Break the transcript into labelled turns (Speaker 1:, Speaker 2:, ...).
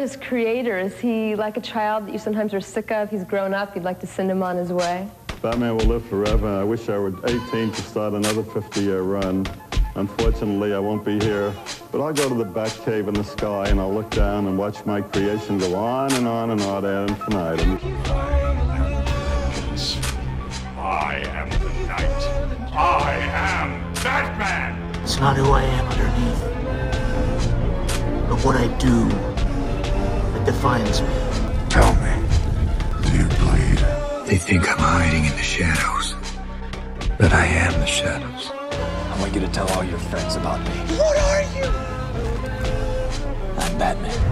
Speaker 1: His creator, is he like a child that you sometimes are sick of? He's grown up, you'd like to send him on his way?
Speaker 2: Batman will live forever. I wish I were 18 to start another 50-year run. Unfortunately, I won't be here, but I'll go to the Batcave in the sky and I'll look down and watch my creation go on and on and on ad infinitum.
Speaker 3: I am the night. I am Batman.
Speaker 4: It's not who I am underneath, but what I do that defines me.
Speaker 3: Tell me, do you bleed?
Speaker 5: They think I'm hiding in the shadows, but I am the shadows.
Speaker 6: I want you to tell all your friends about me.
Speaker 7: What are you?
Speaker 6: I'm Batman.